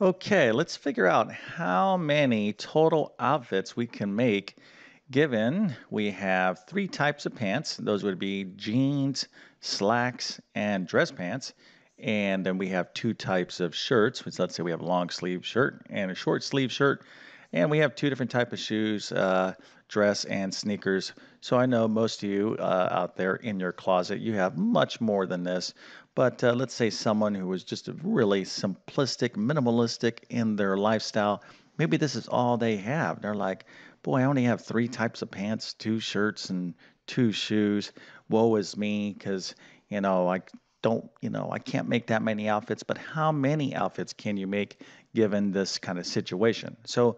Okay, let's figure out how many total outfits we can make given we have three types of pants. Those would be jeans, slacks, and dress pants. And then we have two types of shirts, which let's say we have a long sleeve shirt and a short sleeve shirt. And we have two different type of shoes, uh, dress and sneakers. So I know most of you uh, out there in your closet, you have much more than this. But uh, let's say someone who was just really simplistic, minimalistic in their lifestyle, maybe this is all they have. They're like, boy, I only have three types of pants, two shirts, and two shoes. Woe is me, because, you know, I don't, you know, I can't make that many outfits. But how many outfits can you make given this kind of situation? So,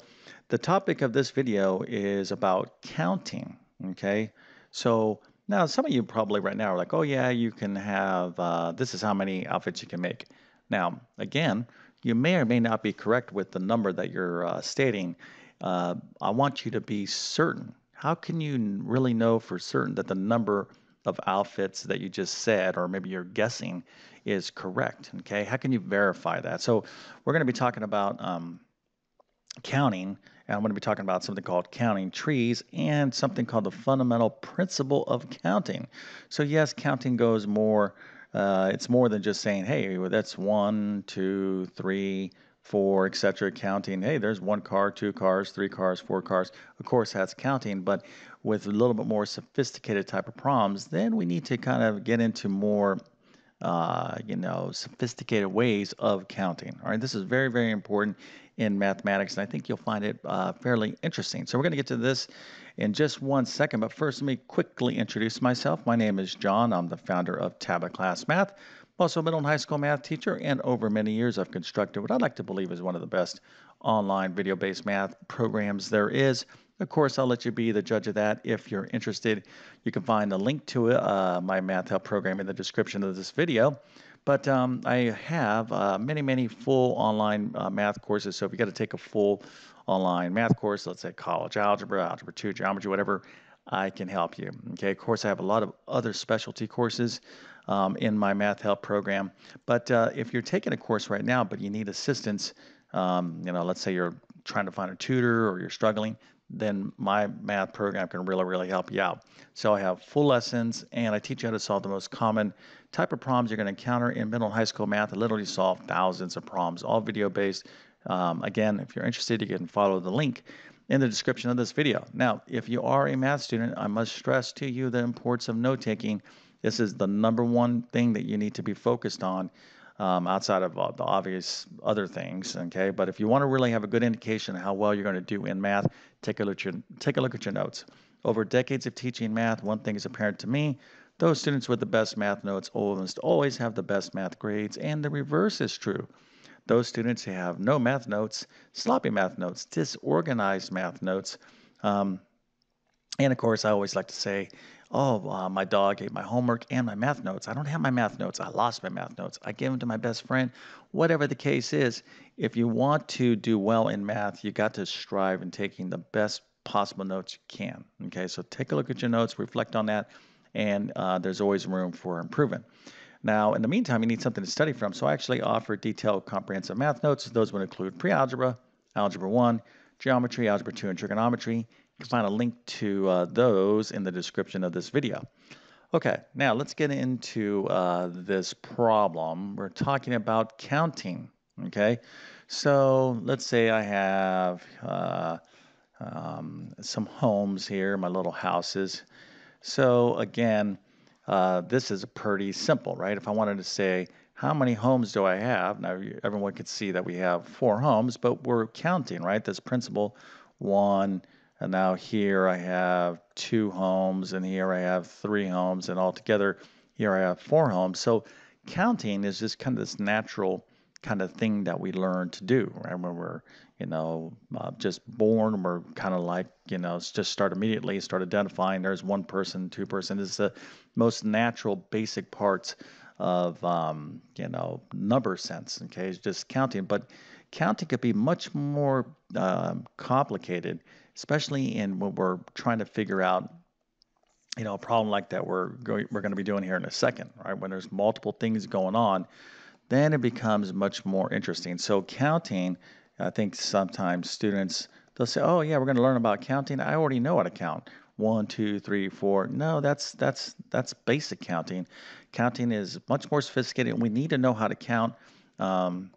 the topic of this video is about counting. Okay. So, now, some of you probably right now are like, oh, yeah, you can have, uh, this is how many outfits you can make. Now, again, you may or may not be correct with the number that you're uh, stating. Uh, I want you to be certain. How can you really know for certain that the number of outfits that you just said, or maybe you're guessing, is correct? Okay, how can you verify that? So, we're going to be talking about um, counting and I'm going to be talking about something called counting trees and something called the fundamental principle of counting. So, yes, counting goes more, uh, it's more than just saying, hey, that's one, two, three, four, etc. Counting, hey, there's one car, two cars, three cars, four cars. Of course, that's counting, but with a little bit more sophisticated type of problems, then we need to kind of get into more uh, you know, sophisticated ways of counting. All right, this is very, very important in mathematics, and I think you'll find it uh, fairly interesting. So we're going to get to this in just one second, but first let me quickly introduce myself. My name is John. I'm the founder of TabletClass Math. I'm also a middle and high school math teacher, and over many years I've constructed what I'd like to believe is one of the best online video-based math programs there is. Of course, I'll let you be the judge of that. If you're interested, you can find a link to uh, my Math Help program in the description of this video. But um, I have uh, many, many full online uh, math courses. So if you got to take a full online math course, let's say college algebra, algebra 2, geometry, whatever, I can help you. Okay, of course, I have a lot of other specialty courses um, in my Math Help program. But uh, if you're taking a course right now, but you need assistance, um, you know, let's say you're trying to find a tutor or you're struggling, then my math program can really, really help you out. So I have full lessons and I teach you how to solve the most common type of problems you're going to encounter in middle and high school math. I literally solve thousands of problems, all video based. Um, again, if you're interested, you can follow the link in the description of this video. Now, if you are a math student, I must stress to you the importance of note taking. This is the number one thing that you need to be focused on um, outside of uh, the obvious other things. Okay, but if you want to really have a good indication of how well you're going to do in math, take a look at your take a look at your notes. Over decades of teaching math, one thing is apparent to me: those students with the best math notes almost always have the best math grades, and the reverse is true. Those students who have no math notes, sloppy math notes, disorganized math notes, um, and of course, I always like to say, oh, uh, my dog ate my homework and my math notes. I don't have my math notes. I lost my math notes. I gave them to my best friend. Whatever the case is, if you want to do well in math, you got to strive in taking the best possible notes you can. Okay, so take a look at your notes, reflect on that, and uh, there's always room for improvement. Now, in the meantime, you need something to study from. So I actually offer detailed comprehensive math notes. Those would include pre-algebra, algebra 1, geometry, algebra 2, and trigonometry, can find a link to uh, those in the description of this video. Okay, now let's get into uh, this problem. We're talking about counting, okay? So let's say I have uh, um, some homes here, my little houses. So again, uh, this is pretty simple, right? If I wanted to say, how many homes do I have? Now, everyone could see that we have four homes, but we're counting, right? This principle, one, and now here I have two homes, and here I have three homes, and altogether here I have four homes. So counting is just kind of this natural kind of thing that we learn to do, right? When we're, you know, uh, just born, we're kind of like, you know, just start immediately, start identifying there's one person, two person. This is the most natural, basic parts of, um, you know, number sense, okay? It's just counting. But counting could be much more um, complicated especially in when we're trying to figure out you know a problem like that we're going we're going to be doing here in a second right when there's multiple things going on then it becomes much more interesting. So counting, I think sometimes students they'll say, "Oh yeah, we're going to learn about counting. I already know how to count. One, two, three, four. No, that's that's that's basic counting. Counting is much more sophisticated, we need to know how to count. Um,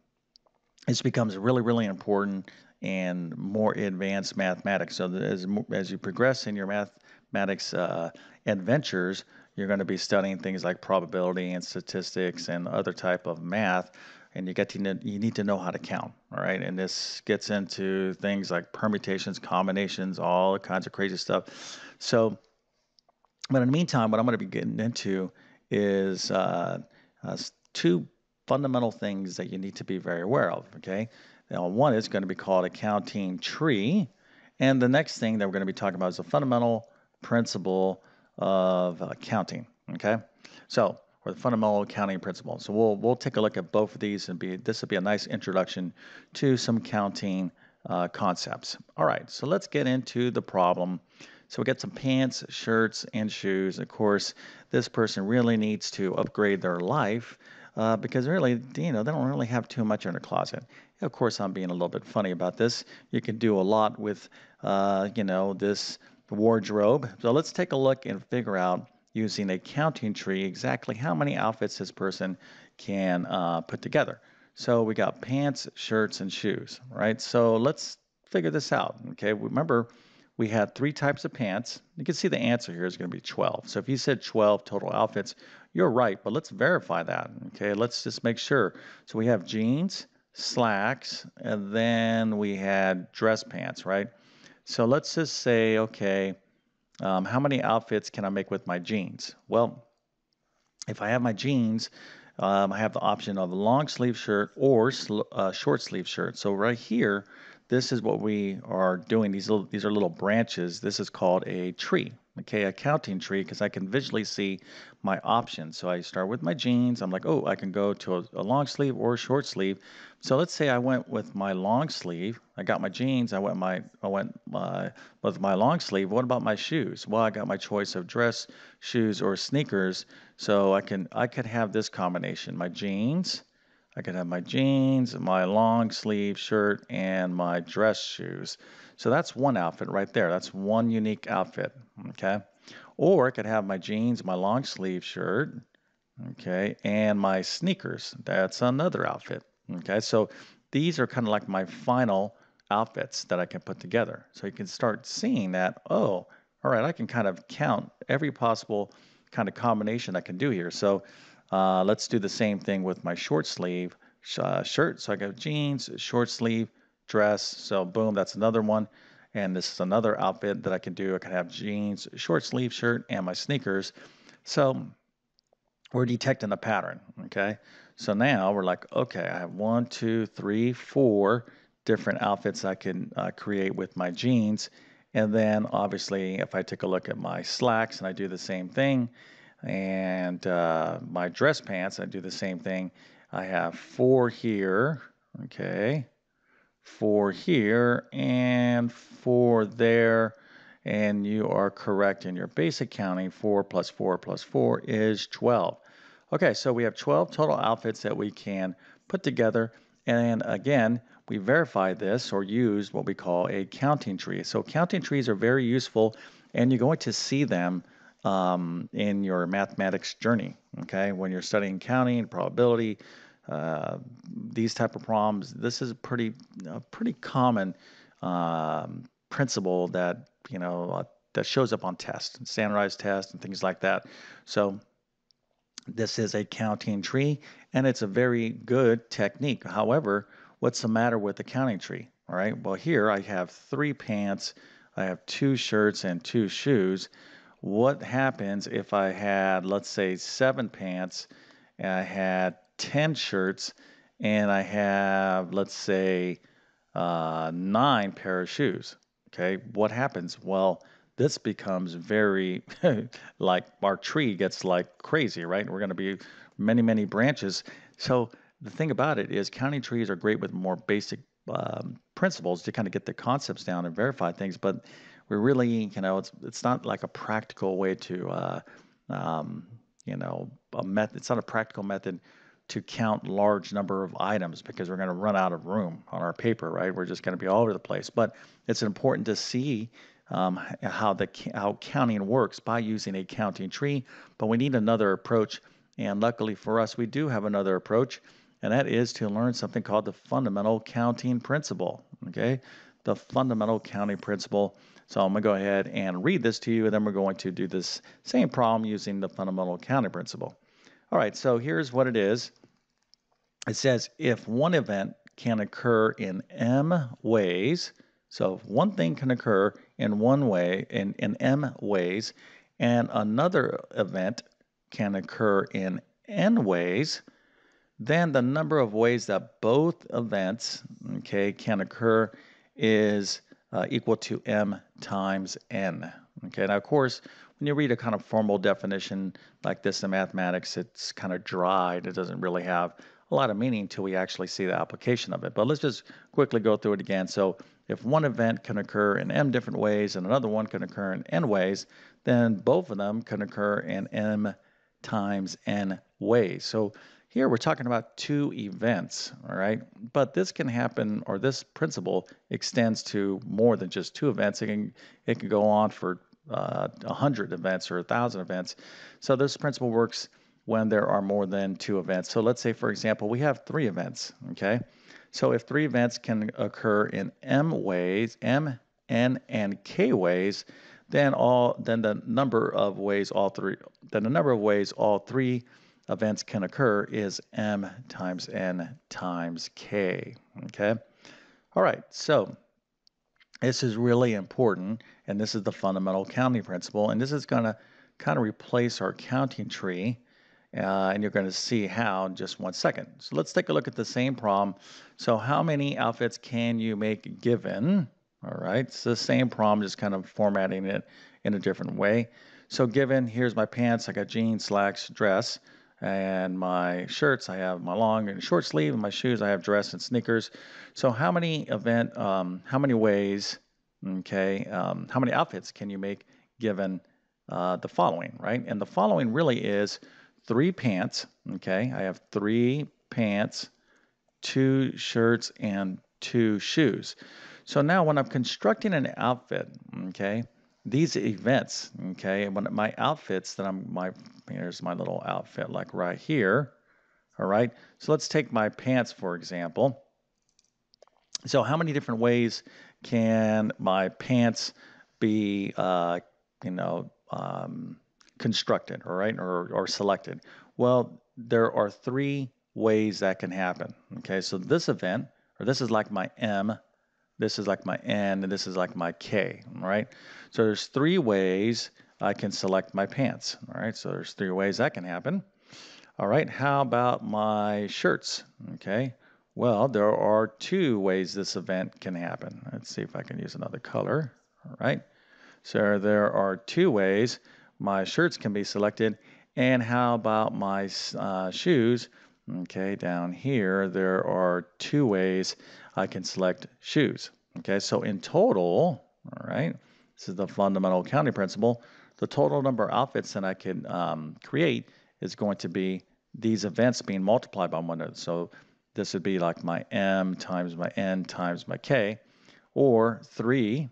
becomes really, really important and more advanced mathematics. So as as you progress in your mathematics uh, adventures, you're going to be studying things like probability and statistics and other type of math and you get to you need to know how to count all right? And this gets into things like permutations combinations all kinds of crazy stuff. So but in the meantime what i'm going to be getting into is uh, uh, two fundamental things that you need to be very aware of okay now one is going to be called a counting tree and the next thing that we're going to be talking about is a fundamental principle of uh, counting. Okay, so or the fundamental accounting principle. So we'll we'll take a look at both of these and be this will be a nice introduction to some counting uh, concepts. All right, so let's get into the problem. So we got some pants, shirts, and shoes. Of course, this person really needs to upgrade their life uh, because really, you know, they don't really have too much in their closet. Of course, I'm being a little bit funny about this. You can do a lot with, uh, you know, this wardrobe. So let's take a look and figure out using a counting tree exactly how many outfits this person can uh, put together. So we got pants, shirts, and shoes, right? So let's figure this out. Okay, remember we had three types of pants. You can see the answer here is going to be 12. So if you said 12 total outfits, you're right, but let's verify that. Okay, let's just make sure. So we have jeans, slacks, and then we had dress pants, right? So let's just say, okay, um, how many outfits can I make with my jeans? Well, if I have my jeans, um, I have the option of a long sleeve shirt or uh, short sleeve shirt. So right here, this is what we are doing. These little, these are little branches. This is called a tree okay, a counting tree because I can visually see my options. So I start with my jeans. I'm like, oh, I can go to a, a, long sleeve or a short sleeve. So let's say I went with my long sleeve. I got my jeans. I went my I went my, with my long sleeve. What about my shoes? Well, I got my choice of dress, shoes, or sneakers. So I can I could have this combination: my jeans. I could have my jeans, my long sleeve shirt, and my dress shoes. So that's one outfit right there. That's one unique outfit, okay? Or I could have my jeans, my long sleeve shirt, okay, and my sneakers. That's another outfit, okay? So these are kind of like my final outfits that I can put together. So you can start seeing that, oh, all right, I can kind of count every possible kind of combination I can do here. So uh, let's do the same thing with my short sleeve uh, shirt. So I got jeans, short sleeve, dress. So boom, that's another one. And this is another outfit that I can do. I can have jeans, short sleeve shirt, and my sneakers. So we're detecting a pattern. Okay. So now we're like, okay, I have one, two, three, four different outfits I can uh, create with my jeans. And then obviously, if I take a look at my slacks and I do the same thing, and uh, my dress pants, I do the same thing. I have four here. Okay four here and four there. And you are correct in your basic counting. 4 plus 4 plus 4 is 12. Okay, so we have 12 total outfits that we can put together. And again, we verify this or use what we call a counting tree. So counting trees are very useful and you're going to see them um, in your mathematics journey. Okay, when you're studying counting, probability, uh, these type of problems, this is a pretty a pretty common um, principle that you know uh, that shows up on tests, standardized tests, and things like that. So this is a counting tree, and it's a very good technique. However, what's the matter with the counting tree? All right. Well, here I have three pants, I have two shirts, and two shoes. What happens if I had, let's say, seven pants, and I had 10 shirts and I have, let's say, uh, nine pair of shoes. Okay, what happens? Well, this becomes very like our tree gets like crazy, right? We're going to be many, many branches. So the thing about it is, counting trees are great with more basic um, principles to kind of get the concepts down and verify things, but we're really, you know, it's it's not like a practical way to, uh, um, you know, a method. It's not a practical method to count large number of items because we're going to run out of room on our paper, right? We're just going to be all over the place. But it's important to see um, how the how counting works by using a counting tree. But we need another approach, and luckily for us, we do have another approach, and that is to learn something called the fundamental counting principle. Okay, the fundamental counting principle. So I'm going to go ahead and read this to you, and then we're going to do this same problem using the fundamental counting principle. All right, so here's what it is. It says if one event can occur in m ways, so if one thing can occur in one way, in, in m ways, and another event can occur in n ways, then the number of ways that both events, okay, can occur is uh, equal to m times n. Okay, now of course, when you read a kind of formal definition like this in mathematics, it's kind of dry. It doesn't really have a lot of meaning until we actually see the application of it. But let's just quickly go through it again. So if one event can occur in m different ways and another one can occur in n ways, then both of them can occur in m times n ways. So here we're talking about two events, all right? But this can happen, or this principle extends to more than just two events. It can, it can go on for uh, 100 events or 1,000 events. So this principle works when there are more than two events. So let's say, for example, we have three events, okay? So if three events can occur in m ways, m, n, and k ways, then all then the number of ways all three then the number of ways all three events can occur is m times n times k. Okay? All right, so this is really important, and this is the fundamental counting principle, and this is going to kind of replace our counting tree, uh, and you're going to see how in just one second. So let's take a look at the same problem. So how many outfits can you make given? All right, it's the same problem, just kind of formatting it in a different way. So given, here's my pants, I got jeans, slacks, dress and my shirts I have my long and short sleeve and my shoes I have dress and sneakers. So how many event um, how many ways okay um, how many outfits can you make given uh, the following right and the following really is three pants okay I have three pants two shirts and two shoes. So now when I'm constructing an outfit okay these events, okay, when my outfits that I'm my here's my little outfit like right here. All right. So let's take my pants for example. So how many different ways can my pants be uh, you know um, constructed, all right, or, or selected? Well, there are three ways that can happen. Okay, so this event, or this is like my M this is like my N, and this is like my K, right? So there's three ways I can select my pants, all right? So there's three ways that can happen. All right, how about my shirts, okay? Well, there are two ways this event can happen. Let's see if I can use another color, all right? So there are two ways my shirts can be selected. And how about my uh, shoes? Okay, down here, there are two ways I can select shoes. Okay, so in total, all right, this is the fundamental counting principle. The total number of outfits that I can um, create is going to be these events being multiplied by one another. So this would be like my m times my n times my k, or 3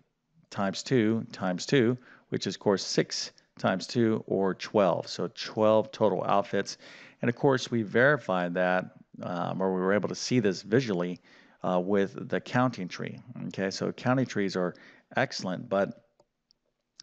times 2 times 2, which is, of course, 6 times 2, or 12. So 12 total outfits. And of course, we verified that, um, or we were able to see this visually uh, with the counting tree. Okay, so counting trees are excellent, but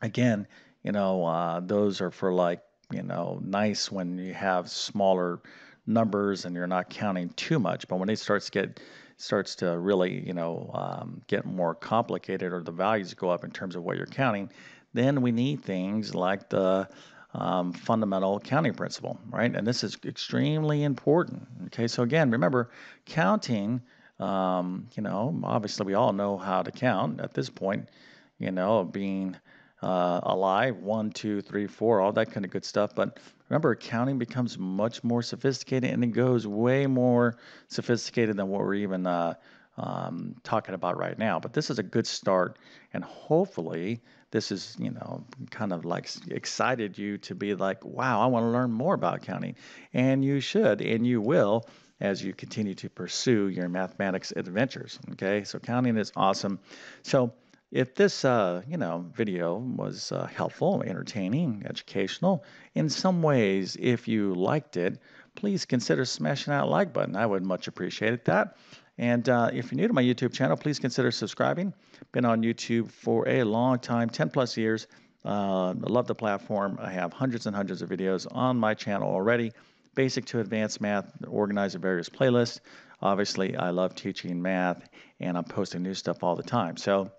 again, you know, uh, those are for like, you know, nice when you have smaller numbers and you're not counting too much. But when it starts to get starts to really, you know, um, get more complicated or the values go up in terms of what you're counting, then we need things like the um, fundamental counting principle, right? And this is extremely important. Okay, so again, remember, counting um, you know, obviously we all know how to count at this point, you know, being uh, alive, one, two, three, four, all that kind of good stuff. But remember, counting becomes much more sophisticated and it goes way more sophisticated than what we're even uh, um, talking about right now. But this is a good start, and hopefully, this is you know kind of like excited you to be like, wow, I want to learn more about accounting, and you should, and you will as you continue to pursue your mathematics adventures. Okay, so counting is awesome. So if this uh, you know video was uh, helpful, entertaining, educational in some ways, if you liked it, please consider smashing that like button. I would much appreciate that. And uh, if you're new to my YouTube channel, please consider subscribing. Been on YouTube for a long time, 10 plus years. Uh, I love the platform. I have hundreds and hundreds of videos on my channel already. Basic to advanced math, organized various playlists. Obviously, I love teaching math, and I'm posting new stuff all the time. So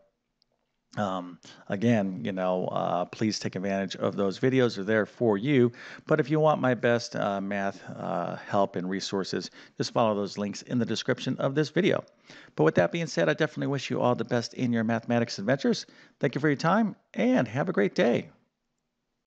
um, again, you know, uh, please take advantage of those videos. They're there for you. But if you want my best uh, math uh, help and resources, just follow those links in the description of this video. But with that being said, I definitely wish you all the best in your mathematics adventures. Thank you for your time and have a great day.